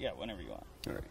Yeah, whenever you want. All right.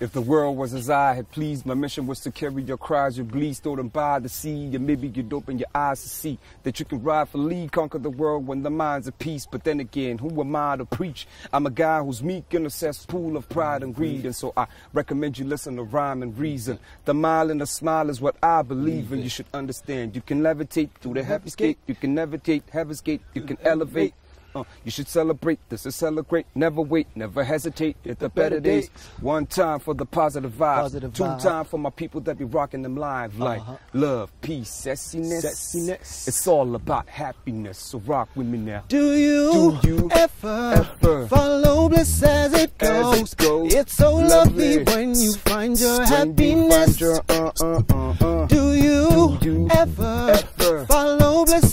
If the world was as I had pleased, my mission was to carry your cries, your bleeds, throw them by the sea, and maybe you'd open your eyes to see that you can ride for lead, conquer the world when the mind's at peace. But then again, who am I to preach? I'm a guy who's meek in a cesspool of pride and greed, and so I recommend you listen to rhyme and reason. The mile and the smile is what I believe in. You should understand. You can levitate through the heaven's gate. You can levitate heaven's gate. You can elevate. Uh, you should celebrate. This is celebrate. Never wait. Never hesitate. It's the better days. One time for the positive vibes. Positive Two vibe. time for my people that be rocking them live. Like Uh-huh. love, peace, sexiness. Sexiness. It's all about happiness. So rock with me now. Do you, Do you ever, ever follow bliss as it as goes? it goes? It's so lovely, Lovely. when you find your When you happiness. find your, uh, uh, uh, uh. Do you, Do you ever, ever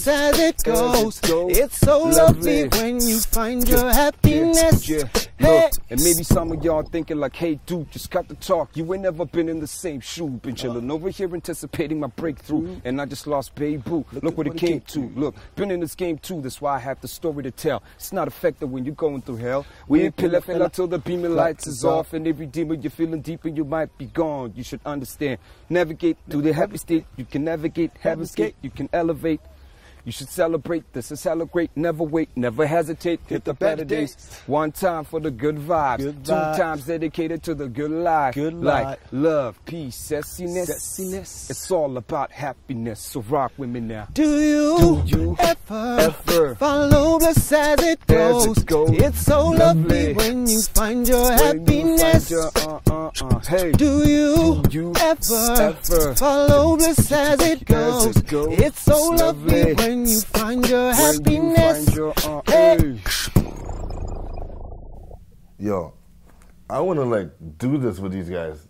as it goes? It's so lovely, Lovely. when you find your happiness. Yeah, Hey. look, and maybe some of y'all thinking like, hey, dude, just cut the talk. You ain't never been in the same shoe. Been uh-huh. chilling over here anticipating my breakthrough. Mm-hmm. And I just lost Boo. Look, what it came to. Look, been in this game too. That's why I have the story to tell. It's not effective when you're going through hell. We ain't pillar fella till the beaming lights is off. And every demon you're feeling deep and you might be gone. You should understand. Navigate through the happy state. You can navigate heaven's gate. You can elevate. You should celebrate. This is celebrate. Never wait. Never hesitate. Hit the better days. One time for the good vibes. Good Two vibes. times dedicated to the good life. Good like life. love, peace, sexiness. Sexiness. It's all about happiness. So rock with me now. Do you, Do you ever, ever follow bliss as it goes? As it goes. It's so lovely, Lovely. when you find your When you find happiness. your, uh, uh, hey. Do you, Do you ever, ever follow bliss as it goes? As it goes. It's so It's lovely, lovely. when you find your When you happiness. find your, uh, Hey. hey. Yo, I want to like do this with these guys.